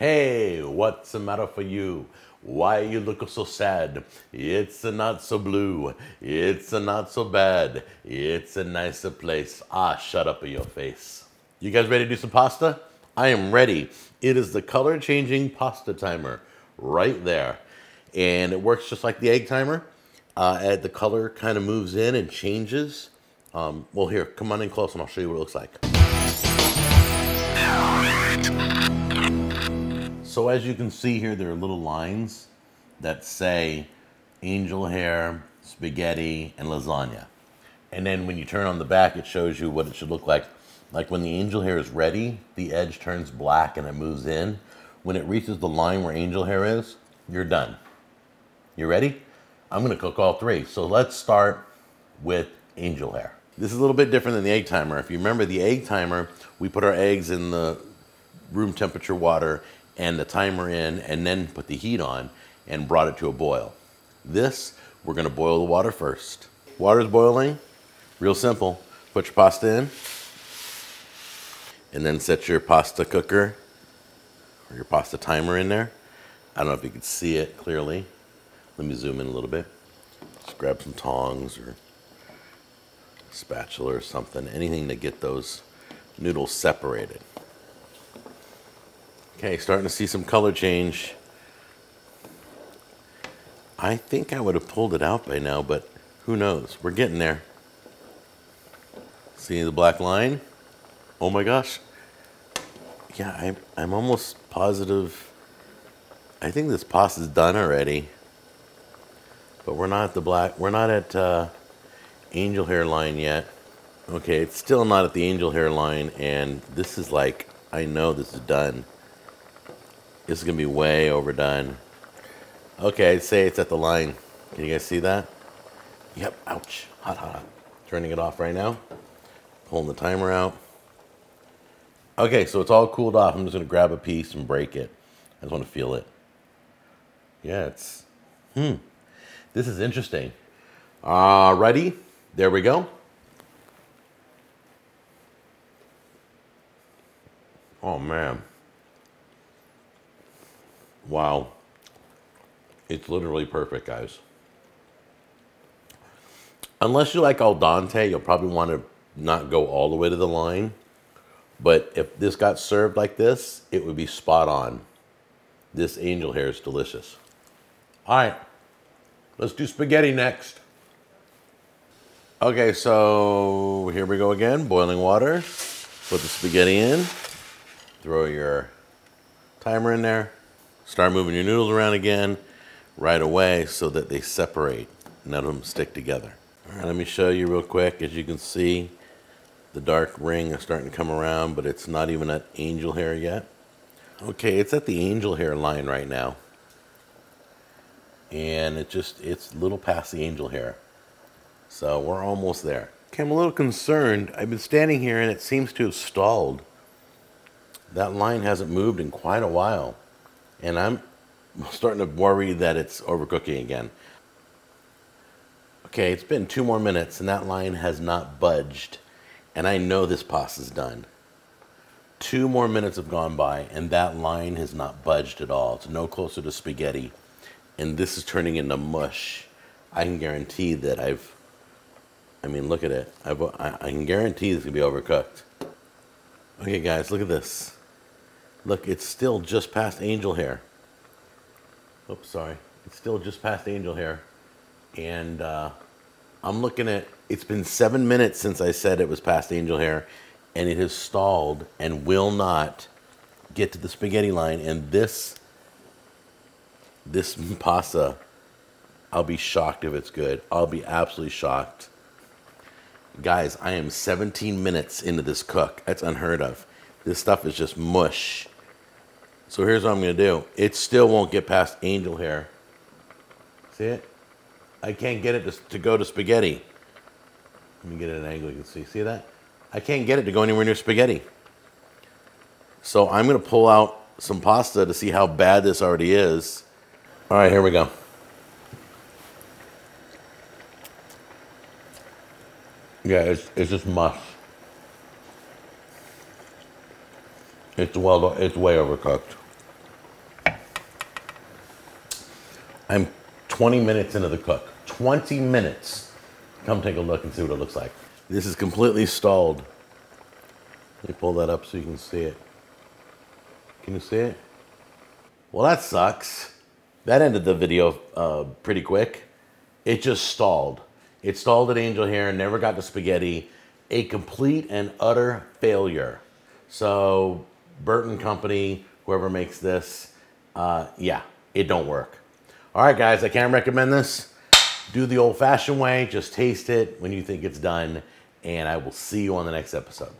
Hey, what's the matter for you? Why you look so sad? It's a not so blue. It's a not so bad. It's a nicer place. Ah, shut up in your face. You guys ready to do some pasta? I am ready. It is the color changing pasta timer right there. And it works just like the egg timer. Uh, the color kind of moves in and changes. Um, well, here, come on in close and I'll show you what it looks like. So as you can see here, there are little lines that say angel hair, spaghetti, and lasagna. And then when you turn on the back, it shows you what it should look like. Like when the angel hair is ready, the edge turns black and it moves in. When it reaches the line where angel hair is, you're done. You ready? I'm gonna cook all three. So let's start with angel hair. This is a little bit different than the egg timer. If you remember the egg timer, we put our eggs in the room temperature water and the timer in and then put the heat on and brought it to a boil. This, we're gonna boil the water first. Water's boiling, real simple. Put your pasta in and then set your pasta cooker or your pasta timer in there. I don't know if you can see it clearly. Let me zoom in a little bit. Just grab some tongs or spatula or something, anything to get those noodles separated. Okay, starting to see some color change. I think I would have pulled it out by now, but who knows? We're getting there. See the black line? Oh my gosh. Yeah, I'm, I'm almost positive. I think this pasta's done already. But we're not at the black, we're not at uh, angel hair line yet. Okay, it's still not at the angel hair line, and this is like, I know this is done. This is gonna be way overdone. Okay, I'd say it's at the line. Can you guys see that? Yep, ouch, hot, hot, hot. Turning it off right now. Pulling the timer out. Okay, so it's all cooled off. I'm just gonna grab a piece and break it. I just wanna feel it. Yeah, it's, hmm. This is interesting. Uh, ready? There we go. Oh man. Wow. It's literally perfect, guys. Unless you like al dente, you'll probably want to not go all the way to the line. But if this got served like this, it would be spot on. This angel hair is delicious. All right, let's do spaghetti next. Okay, so here we go again. Boiling water. Put the spaghetti in. Throw your timer in there. Start moving your noodles around again right away so that they separate. None of them stick together. All right, let me show you real quick. As you can see, the dark ring is starting to come around, but it's not even at angel hair yet. Okay, it's at the angel hair line right now. And it just, it's a little past the angel hair. So we're almost there. Okay, I'm a little concerned. I've been standing here and it seems to have stalled. That line hasn't moved in quite a while and I'm starting to worry that it's overcooking again. Okay, it's been two more minutes and that line has not budged. And I know this pasta's done. Two more minutes have gone by and that line has not budged at all. It's no closer to spaghetti. And this is turning into mush. I can guarantee that I've, I mean, look at it. I've, I, I can guarantee this to be overcooked. Okay, guys, look at this. Look, it's still just past angel hair. Oops, sorry. It's still just past angel hair. And uh, I'm looking at, it's been seven minutes since I said it was past angel hair, and it has stalled and will not get to the spaghetti line. And this, this pasta, I'll be shocked if it's good. I'll be absolutely shocked. Guys, I am 17 minutes into this cook. That's unheard of. This stuff is just mush. So here's what I'm going to do. It still won't get past angel hair. See it? I can't get it to, to go to spaghetti. Let me get it at an angle you can see. See that? I can't get it to go anywhere near spaghetti. So I'm going to pull out some pasta to see how bad this already is. All right, here we go. Yeah, it's, it's just mush. It's well, it's way overcooked. I'm 20 minutes into the cook. 20 minutes. Come take a look and see what it looks like. This is completely stalled. Let me pull that up so you can see it. Can you see it? Well, that sucks. That ended the video uh, pretty quick. It just stalled. It stalled at Angel Hair, and never got to spaghetti. A complete and utter failure. So, Burton Company, whoever makes this, uh, yeah, it don't work. All right, guys, I can't recommend this. Do the old fashioned way, just taste it when you think it's done, and I will see you on the next episode.